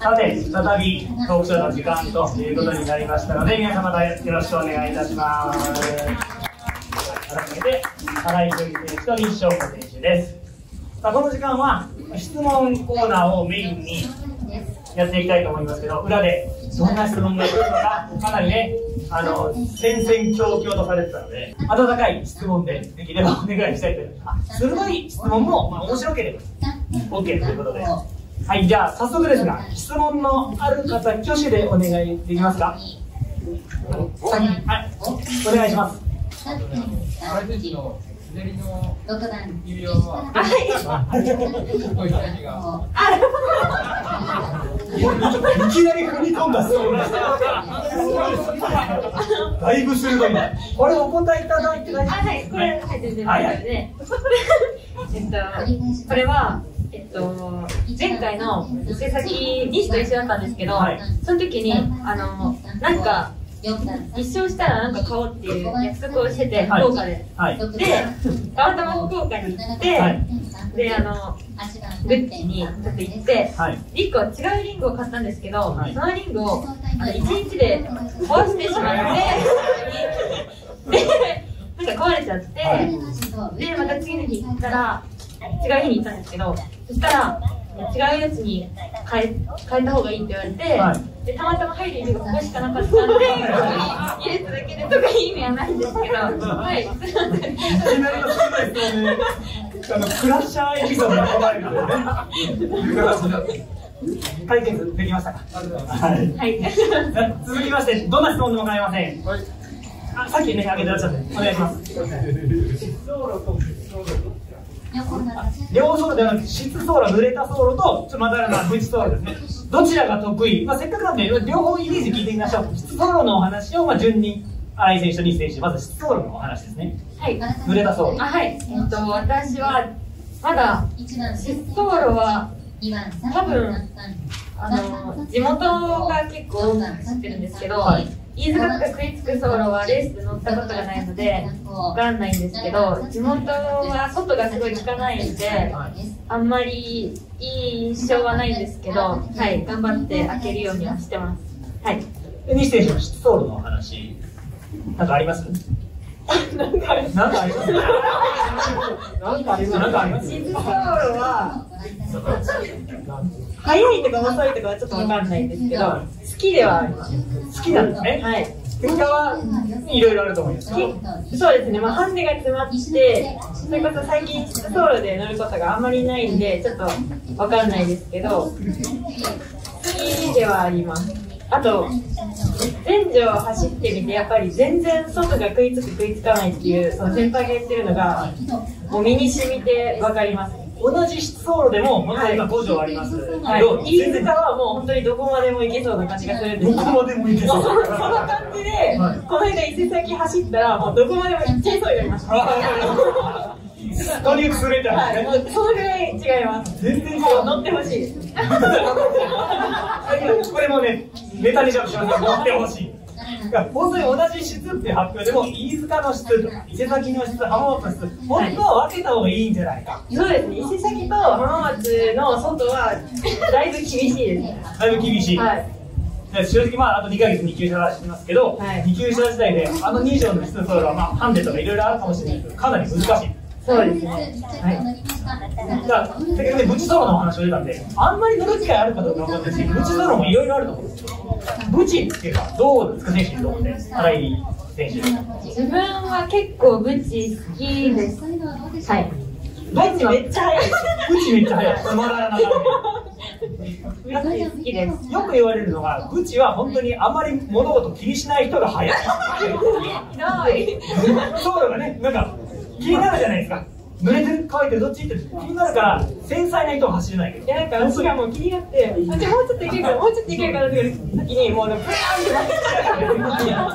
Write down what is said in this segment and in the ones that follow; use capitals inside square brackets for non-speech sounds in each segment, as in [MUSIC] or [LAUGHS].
さて、再びトークショーの時間ということになりましたので、皆様よろしくお願いいたします。改めて、新井選手と西翔子選手です。さあ、この時間は質問コーナーをメインにやっていきたいと思いますけど、裏でどんな質問が来るのか、かなりね、あの、戦々恐々とされてたので、温かい質問でできればお願いしたいと思います。あ鋭い質問も、まあ、面白ければ OK ということで。はい、じゃあ早速ですが、質問のある方、挙手でお願いできますか？はい、お願いします。左の6番指輪は、すごい。いきなり踏み込んだ質問でした。だいぶ鋭い。な。これお答えいただいて大丈夫で。えっと、これは、と、前回の伊勢崎西と一緒だったんですけど、はいその時に、あの、なんか、4番一生したらなんか買おうっていう約束をしてて、はい福岡で。はい。で、たまたま福岡に行って、はいで、あの、グッチにちょっと行って、はい。一個違うリングを買ったんですけど、はいそのリングをあの1日で壊してしまって、[LAUGHS] で、なんか壊れちゃって、はいで、また次の日行ったら、違う日に行ったんですけど、そしたら、違うやつに変え変えた方がいいって言われて、はい。でたまたま入る意味がここしかなかったんで、入れただけでとか意味はないんですけど、はい、すいません。いきなりの質問ですよね。あの、クラッシャーエピソードが生まれるのでね。解決できましたかはい。はい。続きまして、どんな質問でも構い。ません。あ、さっきね、あげてらっしゃって、お願い。します。両ソールではなく、質ソール、濡れたソールと、ちょっとまだな、ブチソールですね。どちらが得意まあ、せっかくなんで、両方イメージ聞いてみましょう。質ソールのお話を、まあ、順に、新井選手と西選手、まず質ソールのお話ですね。はい。濡れたソール。あ、はい。えっと、私は、まだ、1番シッソールは、2番多分あの、地元が結構多く走ってるんですけど、はい飯塚とか食いつくソールはレースで乗ったことがないので、わかんないんですけど、地元は外がすごい効かないんで、あんまりいい印象はないんですけど、はい、頑張って開けるようにはしてます。はい。で西選手の質ソールのお話、なんかあります？なんかあります。なんかあります？なんかあります？なんかあります？シッソールは、速いとか遅いとかはちょっとわかんないんですけど、好きではあります。好きなんですね。はい。結果はいろいろあると思います。そうですね、まあ、ハンデが詰まって、それこそ最近、ソールで乗ることがあんまりないんで、ちょっとわかんないですけど、好きではあります。あと、全場走ってみて、やっぱり全然外が食いつく食いつかないっていう、その先輩が言ってるのが、もう身に染みてわかります。同じ質ソールでも、本当に今5条ありますけど、はい、飯塚はもう本当にどこまでも行けそうな感じがするんですどこまでもいけそう。その感じで、この間伊勢崎走ったら、もうどこまでも行っちゃいそうになりました。とにかくすれたはい、もんですね。うそのぐらい違います。全然違う。乗ってほし [LAUGHS] い。これもね、ネタにしようとします乗ってほしい。いや本当に同じ質っていう発表でも、飯塚の質とか、伊勢崎の質、浜松の質、本当は分けた方がいいんじゃないか。そうですね、伊勢崎と浜松の外はだいぶ厳しいですね。だいぶ厳しい。はい。で正直まああと2ヶ月2級者してますけど、はい2級者時代であの2条の質ソールはまあハンデとかいろいろあるかもしれないけどかなり難しいそうですね。はい。だからせっか？くねブチソールのお話を出たんであんまり乗る機会あるかどうかわかんない。しブチソールもい。ろい。ろあると思うんですよブチってい。うかどうですか選手にとって新井選手自分は結構ブチ好きです。はい。ブチめっちゃ速い。ブチめっちゃ速い。つまらなかった。よく言われるのがブチは本当にあまり物事気にしない。人が速い。ひどい。ソールがね、なんか気になるじゃないですか。濡れてる乾いてるどっちって気になるから繊細な人は走れないけどいやなんか私がもう気になって、あじゃあもうちょっといけるから、もうちょっといけるからっていう時に、もうね、ブラーンってなっ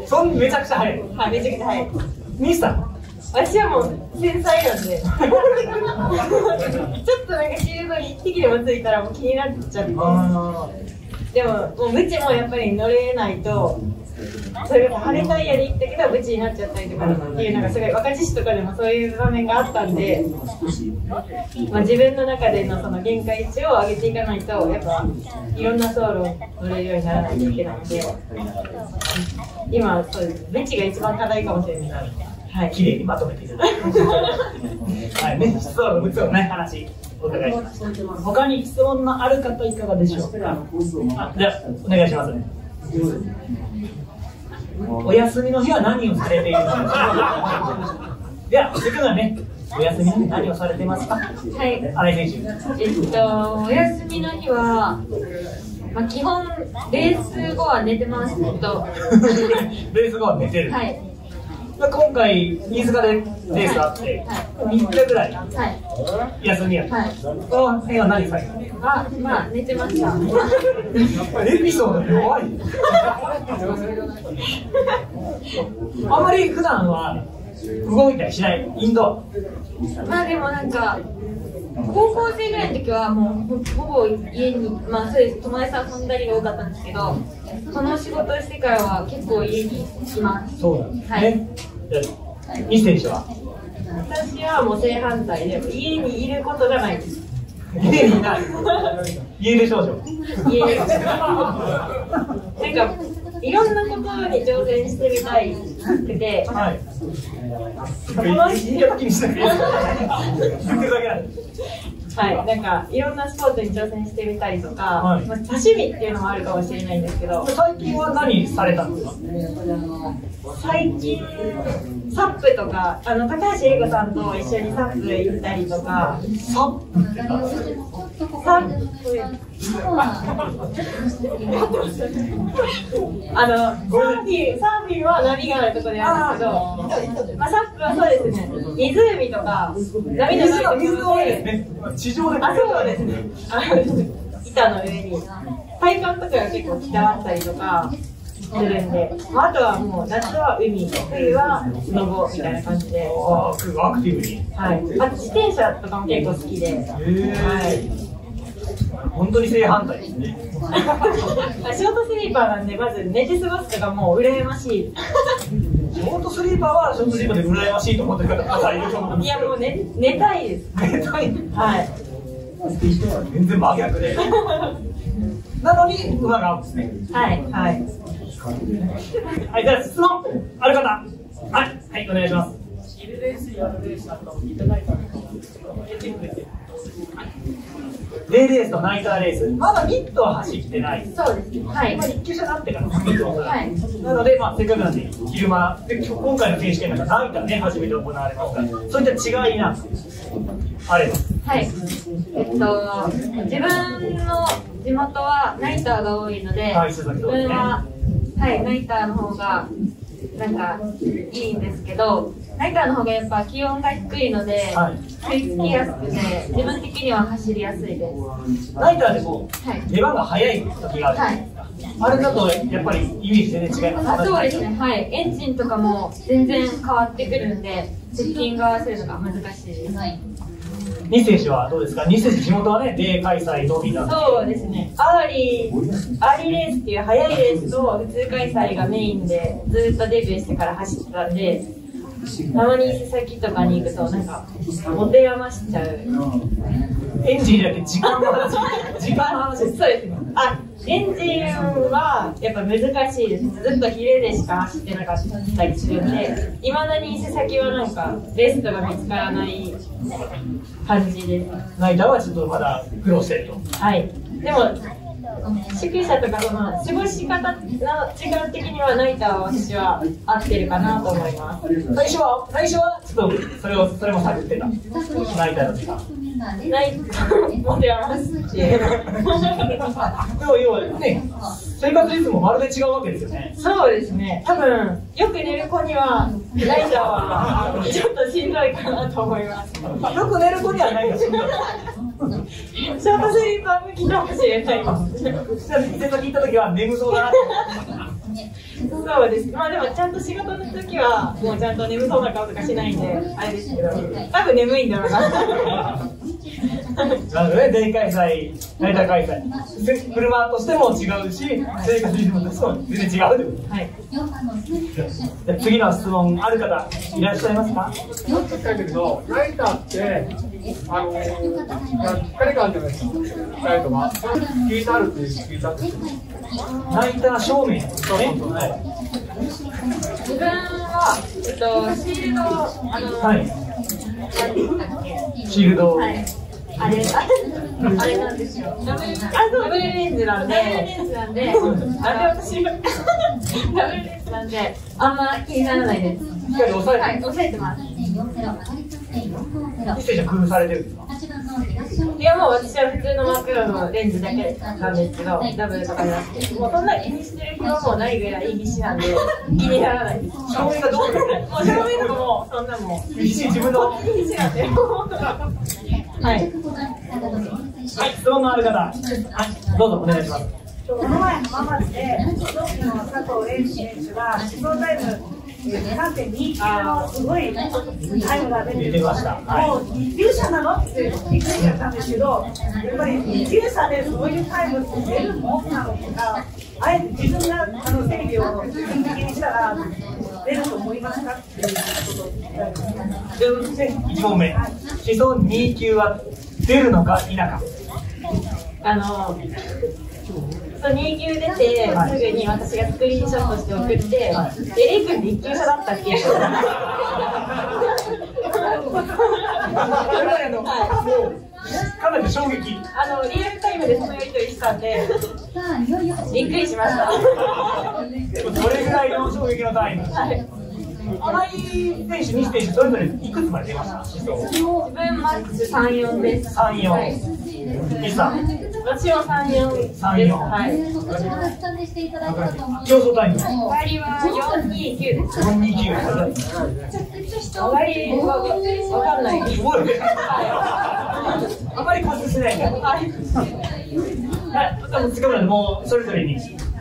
て。そんめちゃくちゃ速い。はい、めちゃくちゃ速い。ミスター？私はもう繊細なんで、[LAUGHS] ちょっとなんかシールドに一滴でもついたらもう気になっちゃって。あでも、もう無知もやっぱり乗れないと、それが晴れタイヤで行ったけどブチになっちゃったりとかっていうのがすごい若獅子とかでもそういう場面があったんで、まあ、自分の中でのその限界値を上げていかないとやっぱいろんな走路を乗れるようにならないといけないんで今そうですブチが一番課題かもしれないはい綺麗にまとめていただいて。はい、ね、質問の6つのね、話、お伺いしました。他に質問のある方いかがでしょうか？あじゃあ、お願いします。お休みの日は何をされているのか。[LAUGHS] では、せっかくなんでね、お休みの日何をされてますか？はい新井選手。えっと、お休みの日は、まあ、基本、レース後は寝てますけど、は [LAUGHS] レース後は寝てる。い、まあ今回、飯塚でレースがあって、3日ぐらいはい、休みやった。はい。この辺は何されあ、まあ、寝てました。[LAUGHS] エピソード弱い。あまり普段は動いたりしない、インド？まあ、でもなんか、高校生ぐらいの時はもうほほぼ家に、まあそうです、友達さん遊んだりが多かったんですけど、この仕事をしてからは結構家にいます。そうなんですね。はいじゃあ西選手は私はもう正反対で、家にいることがないです。家にいない。家出少女。家に。なんか、いろんなことに挑戦してみたいくて、はい。この言い方気にしなくていいです [LAUGHS] 言ってるだけなんで。は。い、なんかいろんなスポーツに挑戦してみたりとか、はい。まあ、多趣味っていうのもあるかもしれないんですけど、最近は何されたんですか？最近、サップとか、あの高橋英子さんと一緒にサップ行ったりとか、サップってあの、サーフィン、サーフィンは波があるところであるんですけど、まあ、サップはそうですね、湖とか、波のない。地上で。あ、そうですね。板の上に。体幹とかが結構鍛わったりとかするんで、まあ、あとはもう夏は海、冬はスノボみたいな感じで、アクティブに。はい。あと自転車とかも結構好きで。はい。本当に正反対ですね。[LAUGHS] ショートスリーパーなんで、まず寝て過ごすとかもう羨ましい。ショートスリーパーはショートスリーパーで羨ましいと思ってる方がいると思うんですけど。いやもう寝寝たいです。寝たいはい。全然真逆で。なのに馬が合うんですね。はい。はい。はい、じゃあ質問ある方。はい、はい、お願いします。デーレースとナイターレース、まだミットは走ってない。そうです。はい今。一級者になってからはいなので、まあ、せっかくなんで、昼間、で今回の選手権なんかナイターね、初めて行われますから、そういった違いなんかあれば。はい。えっと、自分の地元はナイターが多いので、はい自分は、はい、ナイターの方が、なんか、いいんですけど、ナイターの方がやっぱ気温が低いので、はい食いつきやすくて、自分的には走りやすいです。ナイターでもはい。出番が早い時があるじゃないですか。あれだと、やっぱりイメージ全然違います。あそうですね、はい。エンジンとかも全然変わってくるんで、セッティング合わせるのが難しいです。二選手はどうですか？二選手地元はね、デー開催のみなそうですね。アーリー、アーリーレースっていう早いレースと普通開催がメインでずっとデビューしてから走ってたんで、たまに伊勢崎とかに行くとなんか持て余しちゃう。エンジンじゃなくて時間の話。時間の話そうです。あ、エンジンはやっぱ難しいです。ずっと昼でしか走ってなかったりするんで、いまだに伊勢崎はなんかベストが見つからない感じです。ナイターはちょっとまだ苦労してると。はい。でも、宿舎とかその過ごし方の時間的にはナイターは私は合ってるかなと思います。最初は、最初はちょっとそれを、それも探ってた。ナイターの時間。ナイター持て余して。でも要はね、生活リズムもまるで違うわけですよね。そうですね。多分、よく寝る子には、ナイターはちょっとしんどいかなと思います。[LAUGHS] よく寝る子にはないかし [LAUGHS] ら。ショートスリーパー向きかもしれないです。じゃあ、店先行った時は眠そうだなそうです。まあでもちゃんと仕事の時はもうちゃんと眠そうな顔とかしないんで、あれですけど、多分眠いんだろうな。なので、全開催、成田開催。車としても違うし、生活リズムとしても全然違うということはい。次の質問ある方いらっしゃいますか？ちょっと書いてるけど、ライターって、あのー、光があるじゃないですか、ライトが。聞いてあるって聞いたんですけど、ナイター照明ですね。は自分は、えっと、シールド、あの、い。はい。シールド。はい。あれ、あれなんですよ。ダブル、レンズなんで、ダブルレンズなんで、あれ私が、ダブルレンズなんで、あんま気にならないです。光押さえてはい、押さえてます。メッセージは工夫されてるんですか？いや、もう私は普通のマクロのレンズだけなんですけど、ダブルとかじゃなくて、もうそんな気にしてる暇もないぐらい技師なんで、気にならない。です。照明がどうですねもう正面とかも、そんなもう、必死自分の。は技師なんで、はい。い、質問のある方。はい、どうぞお願い。します。この前浜松で同期の佐藤蓮選手が思想タイム3.29のすごいタイムが出て出てましたもう2級者なのってびっくりしちゃったんですけどやっぱり2級者でそういうタイムって出るもんなのかあえて自分があの整備を人的にしたら出ると思いますかっていうことで1問目。思想2級は出るのか否か。あの、う2級出て、はい。すぐに私がスクリーンショットして送って、はえ、レイ君って1級者だったっけ？はいかなり衝撃。あの、リアルタイムでそのやりとりしたんで、びっくりしました。どれぐらいの衝撃のタイムはい。新井選手、西選手、それぞれいくつまで出ました？自分マックス3、4です。3、4。はい。西さん、私も3、4です。3 4はい。競争単位。終わりは四二九です。4、2、9。終わりはわかんない。すごい。あまり加速しないはい。はい。はい、多分塚村でもうそれぞれに。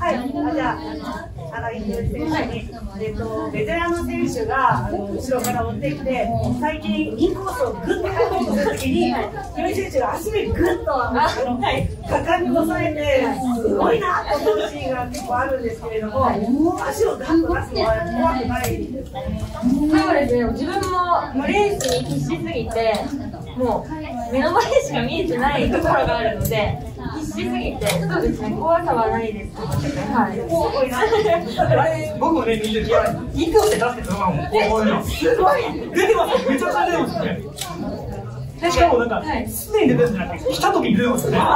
はい、じゃあ、新井選手に、えっと、ベテランの選手があの後ろから追ってきて、最近、インコースをグッと入ろうとするときに、岩井選手が足でグッとあの、あのはい果敢に押さえて、すごいなと思うシーンが結構あるんですけれども、足をガッと出すのは怖くないですね。そうですね、自分もレースに必死すぎて、もう目の前しか見えてないところがあるので、必死すぎて、そうですね、怖さはないです。はい。あれ、僕もね、見てて、いくつで出してそのも出てますよ、めちゃくちゃ出てますよね。でしかもなんか、はい常に出てるんじゃなくて、来た時に出てますよね。こ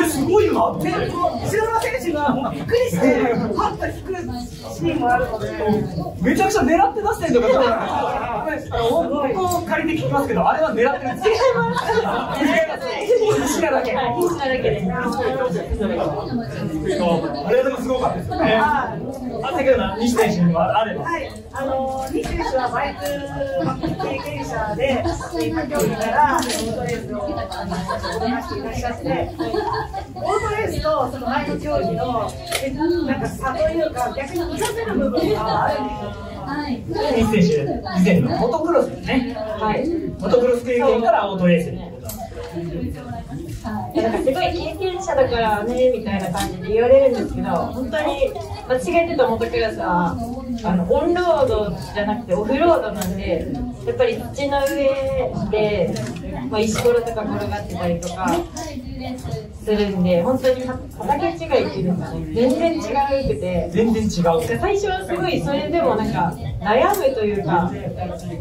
れすごいよなって。後ろの選手がもうびっくりして、パッと引くシーンもあるので、めちゃくちゃ狙って出してんのかと思ったら、音符を借りて聞きますけど、あれは狙ってるんですよ。必死なだけ。はい、必死なだけです。あれでもすごかったですよね。あったけどな、西選手にもあれば。はい、あの西選手はバイク経験者で、今競技からオートレースをこなしていらっしゃって、オートレースとそのバイク競技のえなんか差というか、逆に活かせる部分があるんですよ。西選手、以前のモトクロスですね。はい。モトクロス経験からオートレースに。なんかすごい経験者だからねみたいな感じで言われるんですけど本当に私がやってたモトクロスはあのオンロードじゃなくてオフロードなんでやっぱり土の上で、まあ、石ころとか転がってたりとかするんで本当に畑違いっていうんですかね全然違くて。全然違う。最初はすごいそれでもなんか悩むというか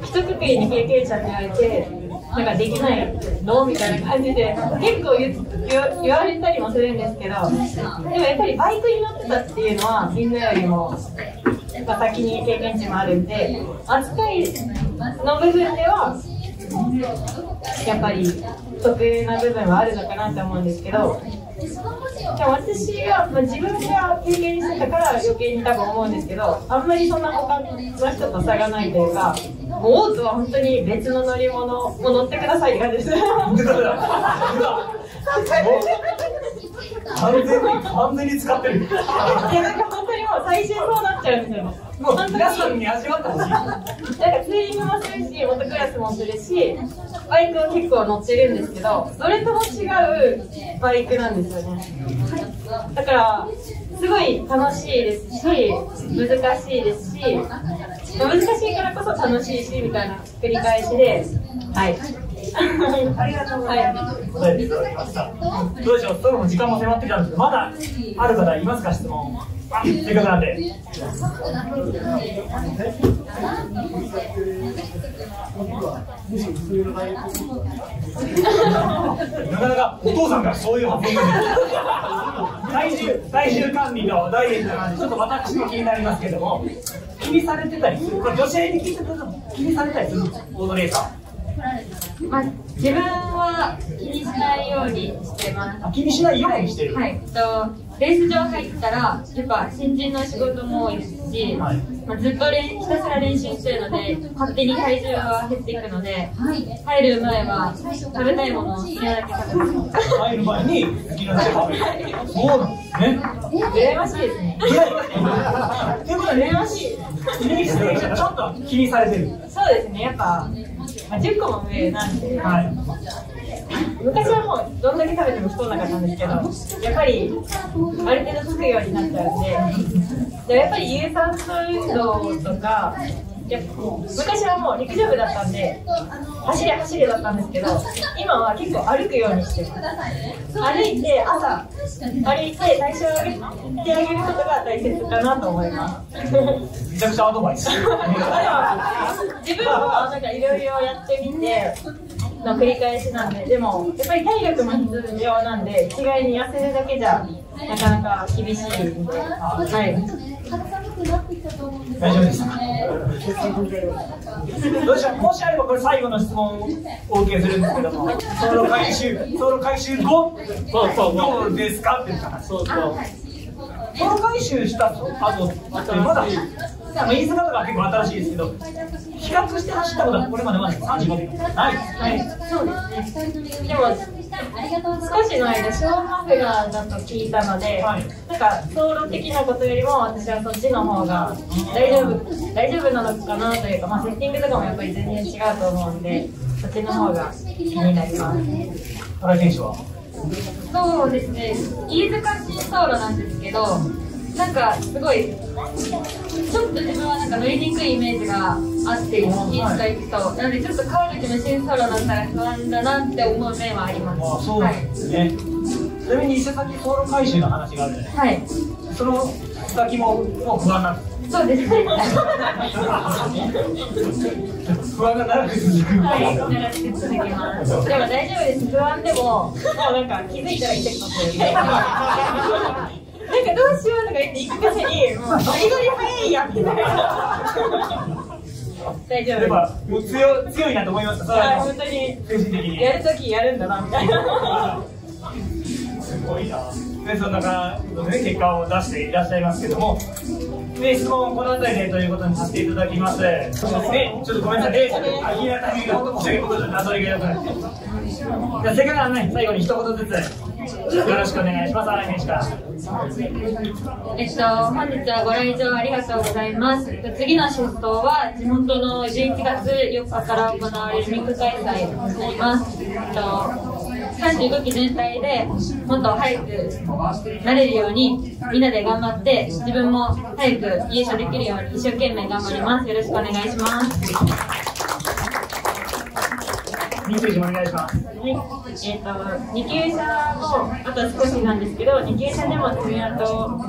一括りに経験者って言われてなんかできないの？みたいな感じで結構言われたりもするんですけどでもやっぱりバイクに乗ってたっていうのはみんなよりも、先に経験値もあるんで扱いの部分ではやっぱり得な部分はあるのかなって思うんですけど私が、まあ、自分が経験してたから余計に多分思うんですけどあんまりそんな他の人と差がないというかオートは本当に別の乗り物も乗ってくださいって感じです完全に、完全に使ってる。いやなんか本当にもう最終そうなっちゃうんですよもう皆さんに味わってほしい。なんかツーリングもするしモトクロクロスもするしバイクを結構乗ってるんですけどそれとも違うバイクなんですよねだからすごい楽しいですし難しいですし難しいからこそ楽しいしみたいな繰り返しではいありがとうございます。答えていただきました。どうでしょう、そろそろ時間も迫ってきたんですけど、まだある方いますか、質問。あ、せっかくなんで。なかなかお父さんがそういう発言が体重体重管理とダイエットなんでちょっと私も気になりますけども気にされてたりする？これ女性に聞いてたら気にされたりするんですかオードレーサーまあ、自分は気にしないようにしてます。あ気にしないようにしてる、はい、とレース場入ったらやっぱ新人の仕事も多いですし、はい。まあ、ずっと練ひたすら練習してるので勝手に体重は減っていくので入る前は食べたいものを好きなだけ食べます。入る前に好きなだけ食べるそうなんですね。羨ましいですね。ということは羨ましい。ちょっと気にされてる。そうですね。やっぱ、まあ、10個も上なんではい昔はもうどんだけ食べても太んなかったんですけどやっぱりある程度つくようになっちゃうんででやっぱり有酸素運動とかやっぱ昔はもう陸上部だったんで走れ走れだったんですけど今は結構歩くようにしてます。歩いて朝歩いて代謝を上げてあげることが大切かなと思います。めちゃくちゃアドバイス。[LAUGHS] 自分もなんかいろいろやってみての繰り返しなんででもやっぱり体力も必要なんで一概に痩せるだけじゃなかなか厳しいんで、はい、大丈夫ですか？どうしようもしあればこれ最後の質問をお受けするんですけどもソロ回収ソロ回収後そうそうどうですか？っていう話。そうそう。ソロ回収した後ってまだ？まあ飯塚とかは結構新しいですけど比較して走ったことはこれまでまだ35秒ないはい。そうですね。でも少しの間ショーマフラーだと聞いたので、はい。なんか走路的なことよりも私はそっちの方が大丈夫大丈夫なのかなというか、まあ、セッティングとかもやっぱり全然違うと思うんでそっちの方が気になります。新井選手は？そうですね。飯塚新走路なんですけどなんかすごいちょっと自分はなんか乗りにくいイメージがあって飯塚行くと。なのでちょっと川口の新走路だったら不安だなって思う面はあります。あそうなんですね、ちなみに伊勢崎ソロ回収の話があるじゃないはい、はい。その先ももう不安なんですそうです。ね。不安が長く続く。はい、長く続きます。でも大丈夫です。不安でも、もうなんか気づいたら痛くなってるんで。[LAUGHS] なんかどうしようとか言って行くくせに、もうノリノリ早いやんみたいな。大丈やっぱもう強強いなと思いましたい、そ本当に精神的にやるときやるんだなみたいな。[LAUGHS] すごいな。で、そんな感じで、ね、結果を出していらっしゃいますけども。で、質問この辺りでということにさせていただきます。ちょっとごめんなさい、レースで、あ、いいなタイミングが、そういうことで、なぞりがよくなって。じゃあ、せっかくなんで、最後に一言ずつ、よろしくお願いします、新井選手から。えっと、本日はご来場ありがとうございます。次の出走は地元の11月4日から行われるリンク開催になります。えっと35期全体でもっと早くなれるようにみんなで頑張って自分も早く優勝できるように一生懸命頑張ります。よろしくお願いします。三井もお願いします。はい、えっ、と2級車もあと少しなんですけど2級車でも爪痕を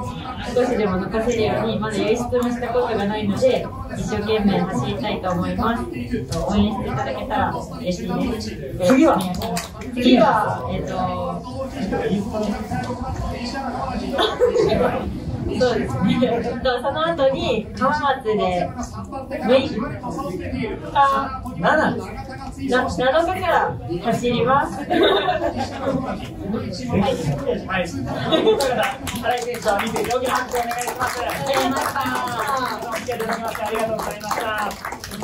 少しでも残せるようにまだ輸出もしたことがないので一生懸命走りたいと思いますえっと応援していただけたら嬉しいです次は次はえっ、とそうですとその後に浜松で6日7な7日から走ります。はい。はい。ということで、新井選手は見て、大きな拍手をお願いします。ありがとうございました。ありがとうございました。